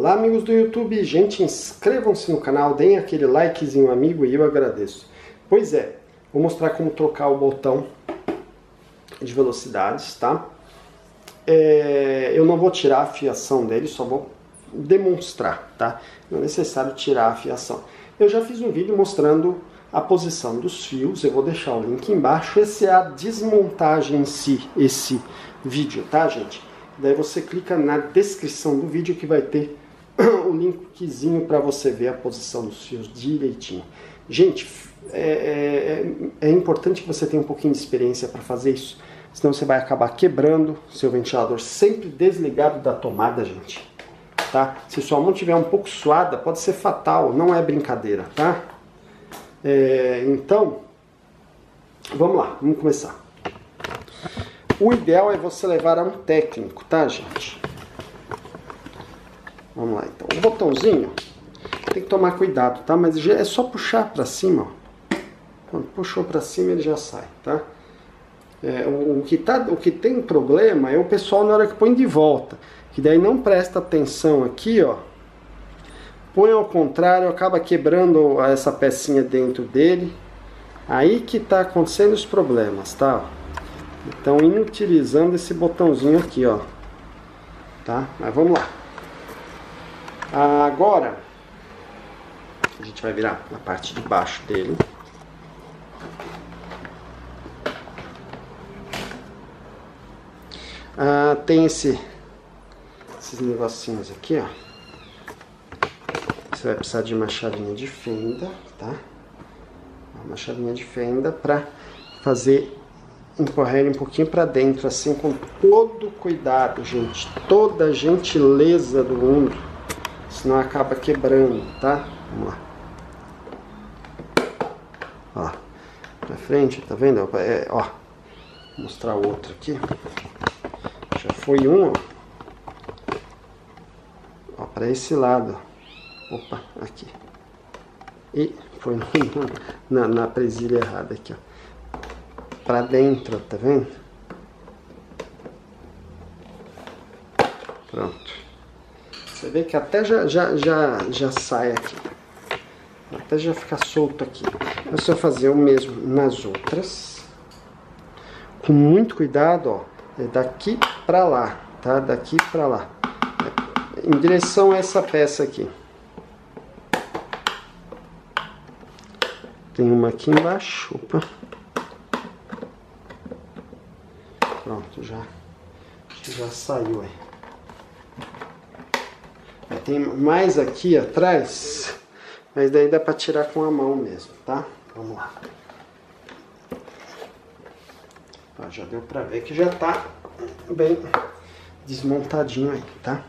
Olá amigos do YouTube, gente, inscrevam-se no canal, deem aquele likezinho amigo e eu agradeço. Pois é, vou mostrar como trocar o botão de velocidades, tá? É, eu não vou tirar a fiação dele, só vou demonstrar, tá? Não é necessário tirar a fiação. Eu já fiz um vídeo mostrando a posição dos fios, eu vou deixar o link embaixo. Esse é a desmontagem em si, esse vídeo, tá, gente? Daí você clica na descrição do vídeo que vai ter o linkzinho para você ver a posição dos fios direitinho. Gente, é, é, é, importante que você tenha um pouquinho de experiência para fazer isso, senão você vai acabar quebrando seu ventilador sempre desligado da tomada, gente. Tá? Se sua mão estiver um pouco suada, pode ser fatal, não é brincadeira, tá? É, então, vamos lá, vamos começar. O ideal é você levar a um técnico, tá, gente? Vamos lá, então. O botãozinho tem que tomar cuidado, tá? Mas é só puxar para cima, ó. Quando puxou para cima, ele já sai, tá? É, o, o, que tá, o que tem problema é o pessoal na hora que põe de volta. Que daí não presta atenção aqui, ó. Põe ao contrário, acaba quebrando essa pecinha dentro dele. Aí que tá acontecendo os problemas, tá? Então, inutilizando esse botãozinho aqui, ó. Tá? Mas vamos lá. Agora, a gente vai virar na parte de baixo dele. Ah, tem esse, esses negocinhos aqui, ó. Você vai precisar de uma chavinha de fenda, tá? Uma chavinha de fenda para fazer empurrar ele um pouquinho para dentro, assim, com todo cuidado, gente. Toda gentileza do mundo. Senão acaba quebrando, tá? Vamos lá. Ó, pra frente, tá vendo? É, ó, vou mostrar o outro aqui. Já foi um, ó. Ó, pra esse lado. Opa, aqui. E foi na, na presilha errada aqui, ó para dentro, tá vendo? Pronto. Você vê que até já, já, já, já sai aqui. Até já ficar solto aqui. É só fazer o mesmo nas outras. Com muito cuidado, ó. É daqui para lá, tá? Daqui para lá. Em direção a essa peça aqui. Tem uma aqui embaixo. Opa. Pronto, já, já saiu aí. Tem mais aqui atrás, mas daí dá para tirar com a mão mesmo, tá? Vamos lá. Ó, já deu para ver que já tá bem desmontadinho aí, tá?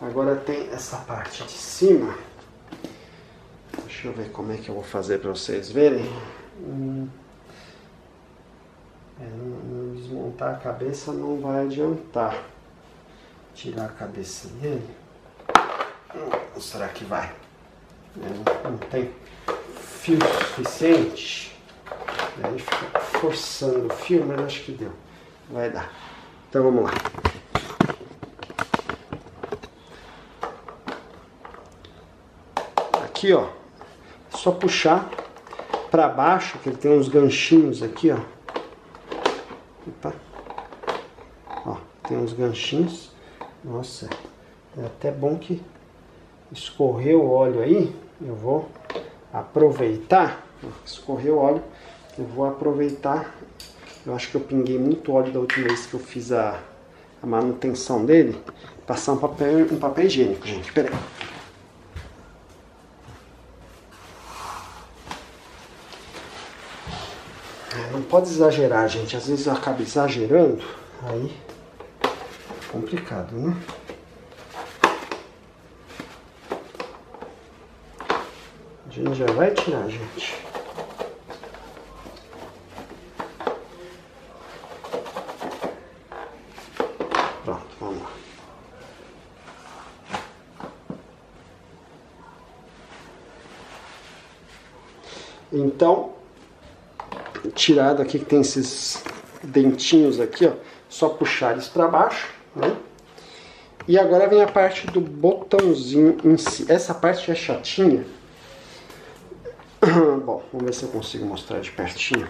Agora tem essa parte de cima. Deixa eu ver como é que eu vou fazer para vocês verem. Hum. É, não, desmontar a cabeça não vai adiantar. Tirar a cabeça dele. Ou será que vai? É, não tem fio suficiente. Aí fica forçando o fio, mas acho que deu. Vai dar. Então vamos lá. Aqui, ó. É só puxar para baixo, que ele tem uns ganchinhos aqui, ó. Opa. Ó, tem uns ganchinhos. Nossa, é até bom que escorreu o óleo aí. Eu vou aproveitar. Escorreu o óleo. Eu vou aproveitar. Eu acho que eu pinguei muito óleo da última vez que eu fiz a, a manutenção dele. Passar um papel, um papel higiênico, gente. Pera aí. não pode exagerar, gente. Às vezes acaba exagerando, aí é complicado, né? A já vai tirar, gente. Pronto, vamos lá. Então, tirado aqui que tem esses dentinhos aqui, ó, só puxar eles para baixo, né? E agora vem a parte do botãozinho em si. Essa parte é chatinha. Bom, vamos ver se eu consigo mostrar de pertinho.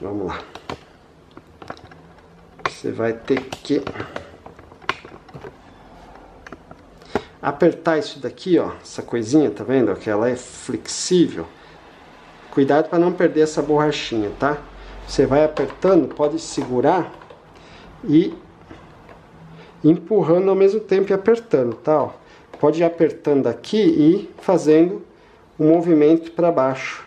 Vamos lá. Você vai ter que apertar isso daqui, ó, essa coisinha, tá vendo? Que ela é flexível. Cuidado para não perder essa borrachinha, tá? Você vai apertando, pode segurar e empurrando ao mesmo tempo e apertando, tá? Ó. Pode ir apertando aqui e fazendo um movimento para baixo.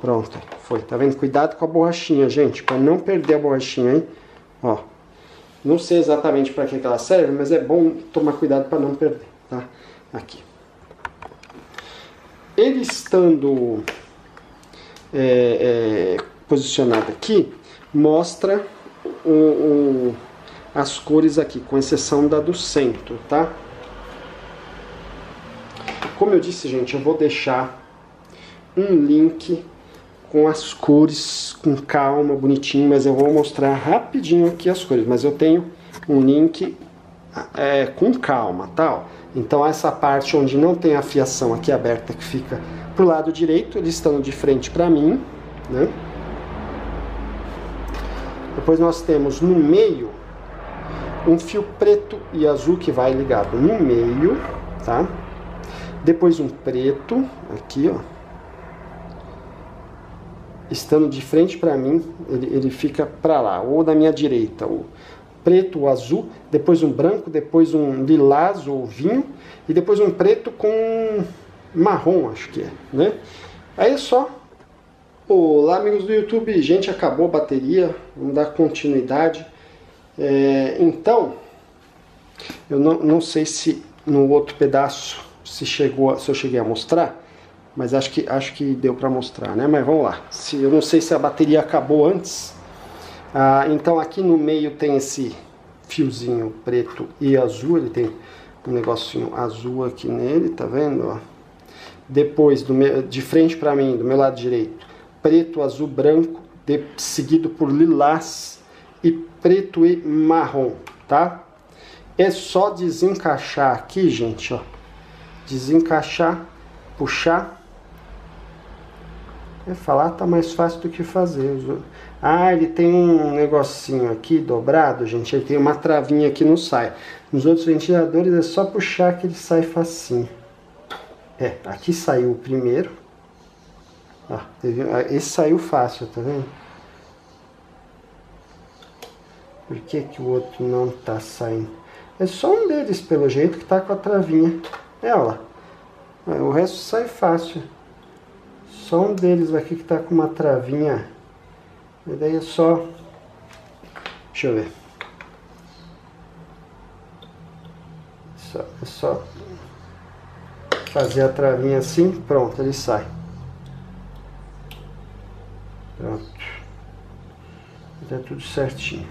Pronto, foi. Tá vendo? Cuidado com a borrachinha, gente, para não perder a borrachinha, hein? Ó. Não sei exatamente para que, que ela serve, mas é bom tomar cuidado para não perder, tá? Aqui. Ele estando é, é, posicionado aqui, mostra as cores aqui, com exceção da do centro, tá? Como eu disse, gente, eu vou deixar um link com as cores, com calma, bonitinho, mas eu vou mostrar rapidinho aqui as cores, mas eu tenho um link é, com calma. Tá? Então essa parte onde não tem a fiação aqui aberta, que fica pro lado direito, eles estão de frente para mim, né? Depois nós temos no meio um fio preto e azul que vai ligado no meio, tá? Depois um preto aqui, ó estando de frente para mim, ele, ele fica para lá, ou da minha direita, o preto ou azul, depois um branco, depois um lilás ou vinho, e depois um preto com marrom, acho que é, né? Aí é só. Olá, amigos do YouTube, gente, acabou a bateria, vamos dar continuidade. É, então, eu não, não sei se no outro pedaço se chegou, se eu cheguei a mostrar, mas acho que, acho que deu para mostrar, né? Mas vamos lá. Se, eu não sei se a bateria acabou antes. Ah, então aqui no meio tem esse fiozinho preto e azul. Ele tem um negocinho azul aqui nele, tá vendo? Depois, do meu, de frente para mim, do meu lado direito, preto, azul, branco, de, seguido por lilás e preto e marrom, tá? É só desencaixar aqui, gente, ó. Desencaixar, puxar é, falar tá mais fácil do que fazer. Ah, ele tem um negocinho aqui dobrado, gente. Ele tem uma travinha que não sai. Nos outros ventiladores é só puxar que ele sai facinho. É, aqui saiu o primeiro. Ah, esse saiu fácil, tá vendo? Por que, que o outro não tá saindo? É só um deles, pelo jeito, que tá com a travinha. É, ó lá. O resto sai fácil. Só um deles aqui que tá com uma travinha. E daí é só... Deixa eu ver. É só fazer a travinha assim, pronto, ele sai. Pronto. Tá tudo certinho.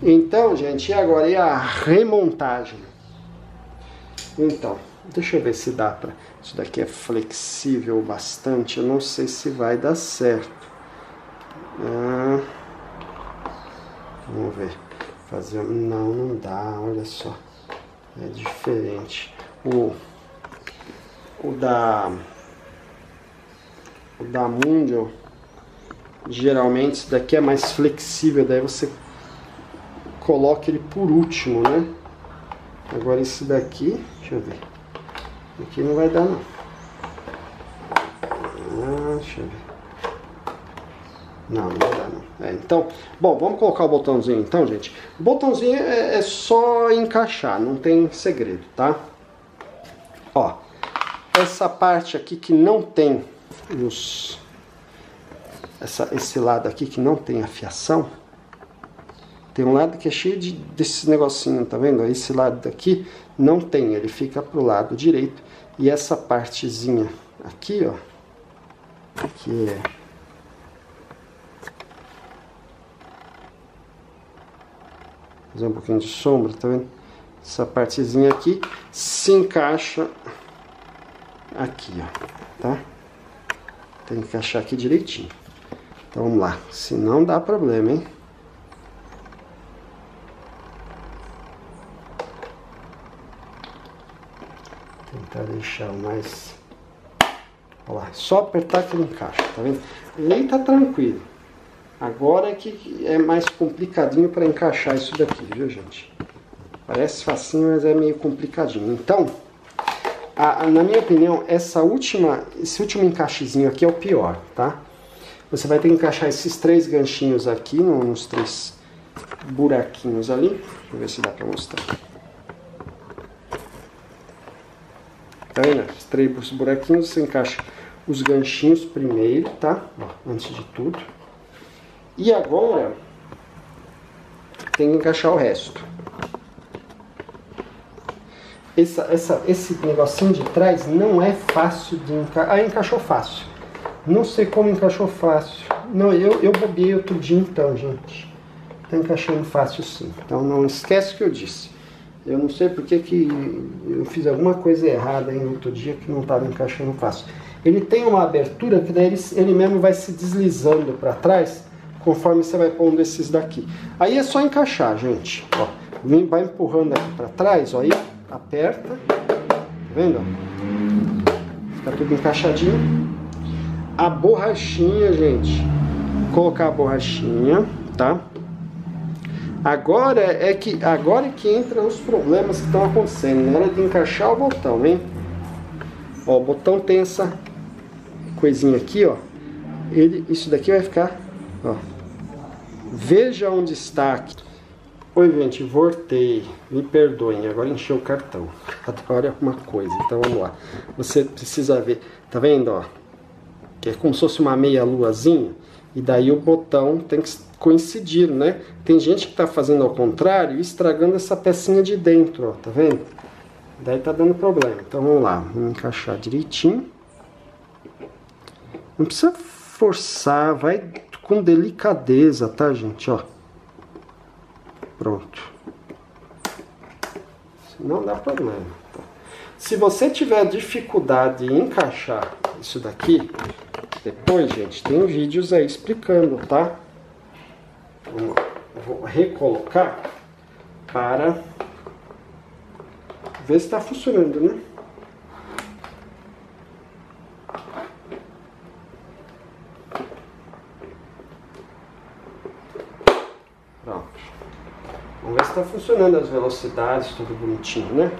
Então, gente, e agora e a remontagem? Então, Deixa eu ver se dá para. Isso daqui é flexível bastante. Eu não sei se vai dar certo. Ah, vamos ver. Fazer. Não, não dá. Olha só. É diferente. O, o da. O da Mundial. Geralmente isso daqui é mais flexível. Daí você coloca ele por último, né? Agora esse daqui. Deixa eu ver. Aqui não vai dar não. Ah, deixa eu ver. Não, não vai dar não. É, então, bom, vamos colocar o botãozinho então, gente. O botãozinho é, é só encaixar, não tem segredo, tá? Ó, essa parte aqui que não tem os... Essa, esse lado aqui que não tem a fiação, tem um lado que é cheio de, desses negocinhos, tá vendo? Esse lado daqui não tem, ele fica pro lado direito. E essa partezinha aqui, ó, que é fazer um pouquinho de sombra, tá vendo? Essa partezinha aqui se encaixa aqui, ó, tá? Tem que encaixar aqui direitinho. Então vamos lá, se não dá problema, hein? Tentar deixar mais... Olha lá, só apertar que ele encaixa, tá vendo? aí tá tranquilo. Agora é que é mais complicadinho para encaixar isso daqui, viu gente? Parece facinho, mas é meio complicadinho. Então, a, a, na minha opinião, essa última, esse último encaixezinho aqui é o pior, tá? Você vai ter que encaixar esses três ganchinhos aqui, nos três buraquinhos ali. Deixa eu ver se dá para mostrar. Tá vendo? Os três buraquinhos, você encaixa os ganchinhos primeiro, tá? Ó, antes de tudo. E agora, tem que encaixar o resto. Essa, essa, esse negocinho de trás não é fácil de encaixar. Ah, encaixou fácil. Não sei como encaixou fácil. Não, eu, eu bobiei outro dia então, gente. Tá encaixando fácil sim. Então não esquece o que eu disse. Eu não sei porque que eu fiz alguma coisa errada aí no outro dia que não estava encaixando fácil ele tem uma abertura que daí ele, ele mesmo vai se deslizando para trás conforme você vai pondo esses daqui. Aí é só encaixar, gente. Ó, vai empurrando aqui para trás, ó, aí aperta, tá vendo? Fica tudo encaixadinho. A borrachinha, gente, colocar a borrachinha, tá? Agora é que agora é que entra os problemas que estão acontecendo na hora de encaixar o botão, hein? Ó, o botão tem essa coisinha aqui, ó, ele, isso daqui vai ficar, ó, veja onde está aqui. Oi, gente, voltei, me perdoem, agora encheu o cartão, cada hora é uma coisa, então vamos lá. Você precisa ver, tá vendo, ó, que é como se fosse uma meia luazinha, e daí o botão tem que coincidir, né? Tem gente que tá fazendo ao contrário estragando essa pecinha de dentro, ó, tá vendo? Daí tá dando problema. Então vamos lá, vamos encaixar direitinho. Não precisa forçar, vai com delicadeza, tá, gente? Ó. Pronto. Não dá problema. Tá? Se você tiver dificuldade em encaixar isso daqui, depois, gente, tem vídeos aí explicando, tá? Vou recolocar para ver se está funcionando, né? Está funcionando as velocidades, tudo bonitinho, né?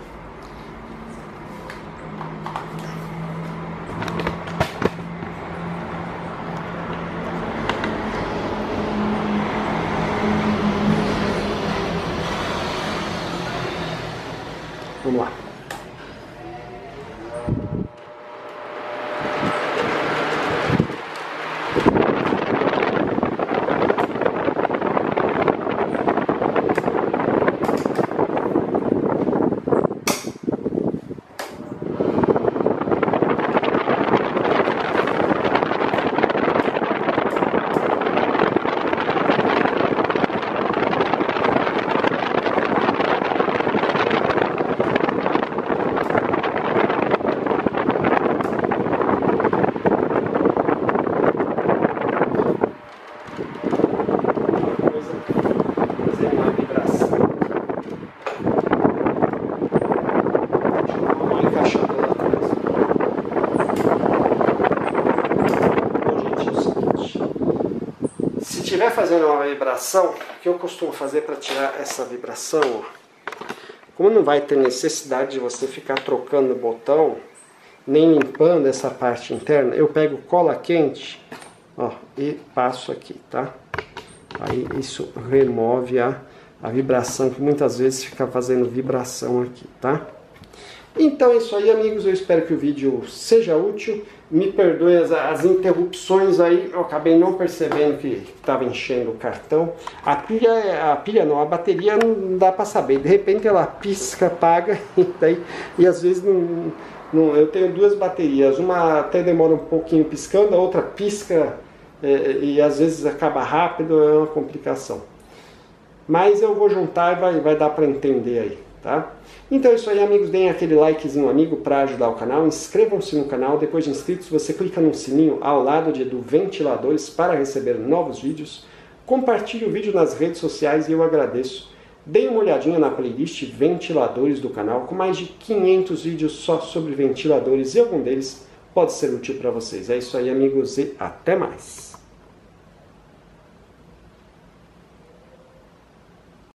Vamos lá. Estiver fazendo uma vibração, o que eu costumo fazer para tirar essa vibração, como não vai ter necessidade de você ficar trocando o botão, nem limpando essa parte interna, eu pego cola quente ó, e passo aqui, tá? Aí isso remove a, a vibração, que muitas vezes fica fazendo vibração aqui, tá? Então é isso aí, amigos. Eu espero que o vídeo seja útil. Me perdoe as, as interrupções aí, eu acabei não percebendo que estava enchendo o cartão. A pilha, a pilha não, a bateria não dá para saber. De repente ela pisca, apaga e, daí, e às vezes não, não, eu tenho duas baterias. Uma até demora um pouquinho piscando, a outra pisca é, e às vezes acaba rápido, é uma complicação. Mas eu vou juntar e vai, vai dar para entender aí. Tá? Então é isso aí, amigos. Deem aquele likezinho amigo para ajudar o canal. Inscrevam-se no canal. Depois de inscritos, você clica no sininho ao lado de, do ventiladores para receber novos vídeos. Compartilhe o vídeo nas redes sociais e eu agradeço. Deem uma olhadinha na playlist Ventiladores do canal, com mais de 500 vídeos só sobre ventiladores e algum deles pode ser útil para vocês. É isso aí, amigos, e até mais!